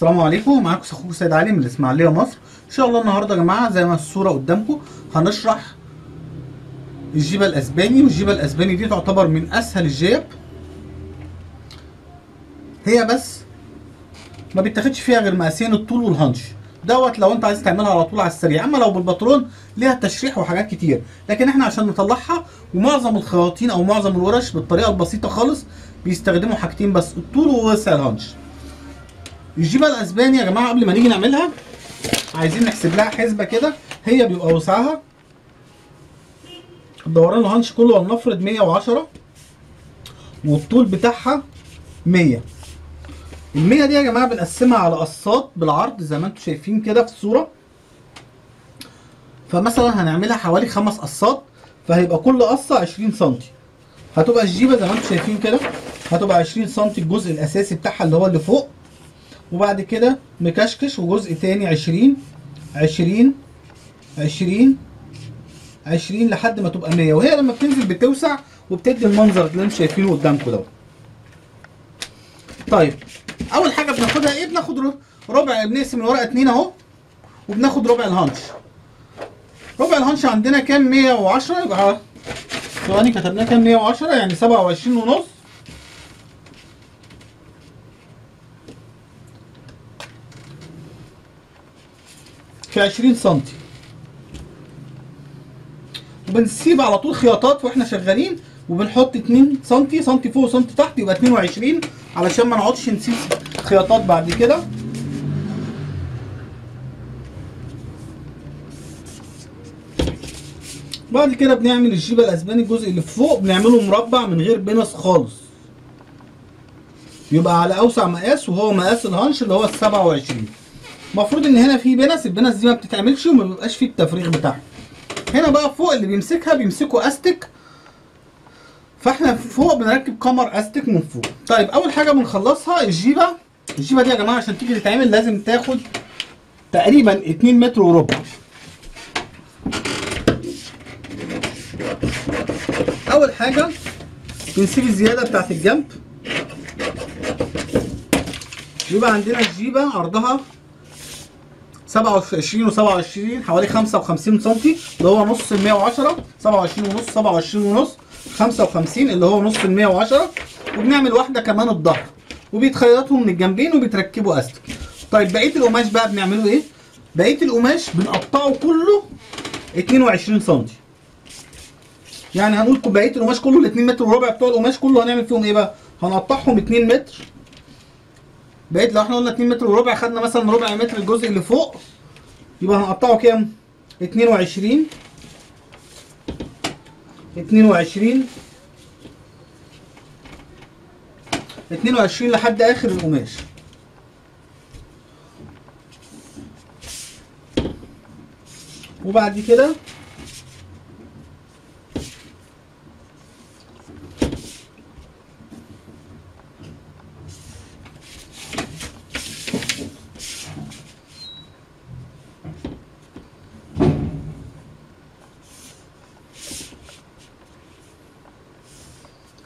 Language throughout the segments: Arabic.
السلام عليكم. معاكم أخوكم سيد علي من الإسماعيلية مصر. إن شاء الله النهارده يا جماعة زي ما الصورة قدامكم هنشرح الجيبة الأسباني والجيبة الأسباني دي تعتبر من أسهل الجيب. هي بس ما بيتاخدش فيها غير مقاسين الطول والهنش دوت لو أنت عايز تعملها على طول على السريع. أما لو بالباترون ليها تشريح وحاجات كتير. لكن إحنا عشان نطلعها ومعظم الخياطين أو معظم الورش بالطريقة البسيطة خالص بيستخدموا حاجتين بس الطول ووسع الهنش الجيبه الأسباني يا جماعة قبل ما نيجي نعملها. عايزين نحسب لها حسبة كده. هي بيبقى وسعها دوران الهانش كله ولنفرض 110 والطول بتاعها 100 ال 100 دي يا جماعة بنقسمها على قصات بالعرض زي ما أنتم شايفين كده في الصورة. فمثلا هنعملها حوالي خمس قصات فهيبقى كل قصة 20 سم هتبقى الجيبة زي ما أنتم شايفين كده. هتبقى 20 سم الجزء الأساسي بتاعها اللي هو اللي فوق. وبعد كده مكشكش وجزء تاني 20 20 20 20 لحد ما تبقى 100 وهي لما بتنزل بتوسع وبتدي المنظر اللي أنتم شايفينه قدامكم دوت. طيب أول حاجة بناخدها إيه؟ بناخد ربع بنقسم الورقه اتنين أهو وبناخد ربع الهانش. ربع الهانش عندنا كام؟ 110 يبقى ثواني كتبناه كام 110 يعني 27 ونص في 20 سم وبنسيب على طول خياطات وإحنا شغالين وبنحط 2 سم سم فوق وسم تحت يبقى 22 علشان ما نقعدش نسيب خياطات بعد كده. بعد كده بنعمل الجيبه الأسباني الجزء اللي فوق بنعمله مربع من غير بنس خالص. يبقى على أوسع مقاس وهو مقاس الهانش اللي هو ال 27 المفروض إن هنا في بنس البنس دي ما بتتعملش وما بيبقاش فيه التفريغ بتاعها. هنا بقى فوق اللي بيمسكها بيمسكوا أستك. فإحنا فوق بنركب قمر أستك من فوق. طيب أول حاجة بنخلصها الجيبة. الجيبة دي يا جماعة عشان تيجي تتعمل لازم تاخد تقريبا 2 متر وربع. أول حاجة بنسيب الزيادة بتاعت الجنب. يبقى عندنا الجيبة عرضها 27 و27 حوالي 55 سم اللي هو نص ال 110 27 ونص 27 ونص 55 اللي هو نص ال 110 وبنعمل واحدة كمان الظهر وبيتخيطوا من الجنبين وبيتركبوا استك طيب بقية القماش بقى بنعمله إيه؟ بقية القماش بنقطعه كله 22 سم يعني هنقول بقية القماش كله ال 2 متر وربع بتوع القماش كله هنعمل فيهم إيه بقى؟ هنقطعهم 2 متر. بقيت لو إحنا قلنا 2 متر وربع خدنا مثلا ربع متر الجزء اللي فوق يبقى هنقطعه كام؟ 22 22 22 لحد آخر القماش. وبعد كده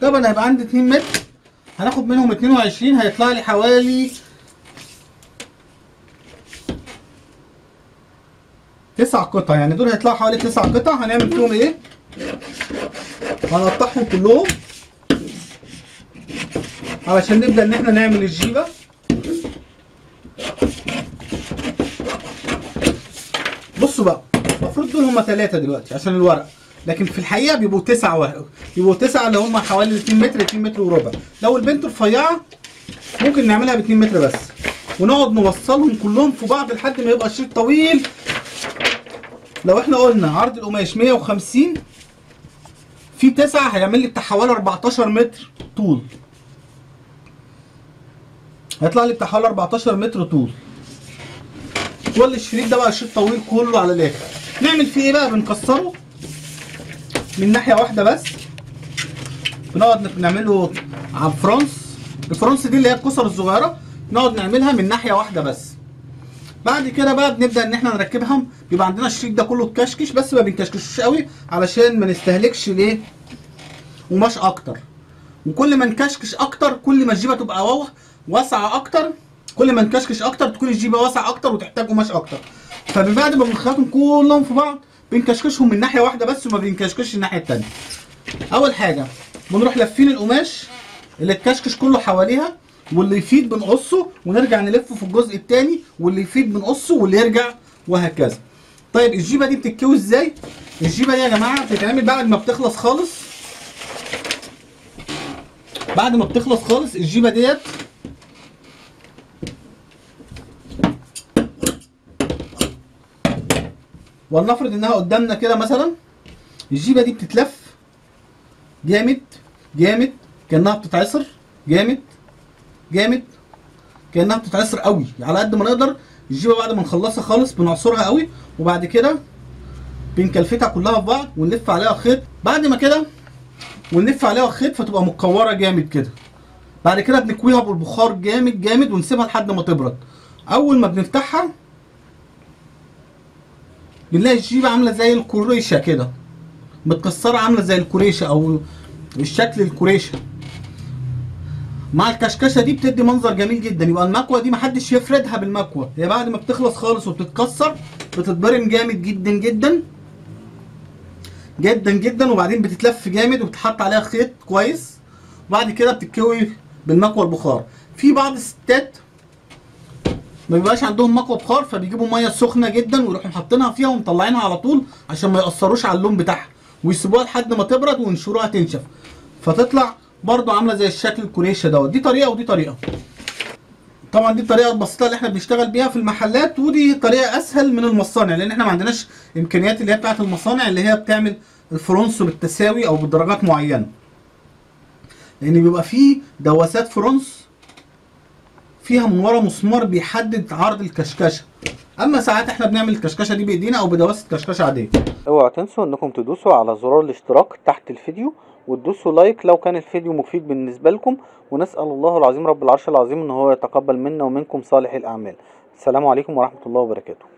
طبعا هيبقى عندي 2 متر. هناخد منهم 22 هيطلع لي حوالي تسع قطع. يعني دول هيطلعوا حوالي تسع قطع. هنعمل فيهم إيه؟ هنقطعهم كلهم علشان نبدأ إن إحنا نعمل الجيبة. بصوا بقى المفروض دول هما ثلاثة دلوقتي عشان الورق. لكن في الحقيقة بيبقوا تسعه واحد بيبقوا تسعه اللي هم حوالي 2 متر 2 متر وربع. لو البنت رفيعة ممكن نعملها ب 2 متر بس. ونقعد نوصلهم كلهم في بعض لحد ما يبقى الشريط طويل. لو إحنا قلنا عرض القماش 150 في تسعة هيعمل لي بتاع حوالي 14 متر طول. هيطلع لي بتاع حوالي 14 متر طول. كل الشريط ده بقى شريط طويل كله على الآخر. نعمل فيه إيه بقى؟ بنكسره. من ناحية واحدة بس. بنقعد نعمله على ال fronce. ال fronce دي اللي هي الكسر الصغيرة. نقعد نعملها من ناحية واحدة بس. بعد كده بقى بنبدأ إن إحنا نركبها بيبقى عندنا الشريط ده كله اتكشكش بس ما بنكشكشوش قوي علشان ما نستهلكش ليه؟ قماش أكتر. وكل ما نكشكش أكتر كل ما الجيبة تبقى واسعة أكتر كل ما نكشكش أكتر تكون الجيبة واسع أكتر وتحتاج قماش أكتر. فبعد ما بنخلطهم كلهم في بعض بنكشكشهم من ناحية واحدة بس وما بنكشكش الناحية التانية. أول حاجة بنروح لافين القماش اللي اتكشكش كله حواليها واللي يفيد بنقصه ونرجع نلفه في الجزء التاني واللي يفيد بنقصه واللي يرجع وهكذا. طيب الجيبة دي بتتكوي إزاي؟ الجيبة دي يا جماعة بتتعمل بعد ما بتخلص خالص. بعد ما بتخلص خالص الجيبة ديت ولنفرض إنها قدامنا كده مثلا الجيبة دي بتتلف. جامد جامد كأنها بتتعصر. جامد جامد كأنها بتتعصر قوي. على قد ما نقدر الجيبة بعد ما نخلصها خالص بنعصرها قوي وبعد كده بنكلفتها كلها في بعض ونلف عليها خيط بعد ما كده ونلف عليها خيط فتبقى مكوره جامد كده. بعد كده بنكويها بالبخار جامد جامد ونسيبها لحد ما تبرد. أول ما بنفتحها بنلاقي الجيبه عاملة زي الكريشه كده. متكسرة عاملة زي الكريشه أو الشكل الكريشه مع الكشكشة دي بتدي منظر جميل جدا. يبقى المكوة دي محدش يفردها بالمكوة. هي بعد ما بتخلص خالص وبتتكسر بتتبرم جامد جدا جدا. جدا جدا. وبعدين بتتلف جامد وبتحط عليها خيط كويس. وبعد كده بتتكوي بالمكوة البخار. في بعض الستات ما بيبقاش عندهم مكوة بخار فبيجيبوا مية سخنة جدا ويروحوا حاطينها فيها ومطلعينها على طول عشان ما يأثروش على اللون بتاعها ويسيبوها لحد ما تبرد وينشروها تنشف. فتطلع برضو عاملة زي الشكل الكريشه دوت. دي طريقة ودي طريقة. طبعا دي الطريقة البسيطة اللي إحنا بنشتغل بيها في المحلات ودي طريقة أسهل من المصانع لأن إحنا ما عندناش إمكانيات اللي هي بتاعة المصانع اللي هي بتعمل ال fronce بالتساوي أو بدرجات معينة. لأن بيبقى فيه دواسات fronce فيها من ورا مسمار بيحدد عرض الكشكشة. أما ساعات إحنا بنعمل الكشكشة دي بإيدينا أو بدواسة كشكشة عادية. اوعوا تنسوا إنكم تدوسوا على زرار الاشتراك تحت الفيديو وتدوسوا like لو كان الفيديو مفيد بالنسبة لكم. ونسأل الله العظيم رب العرش العظيم إن هو يتقبل منا ومنكم صالح الأعمال. السلام عليكم ورحمة الله وبركاته.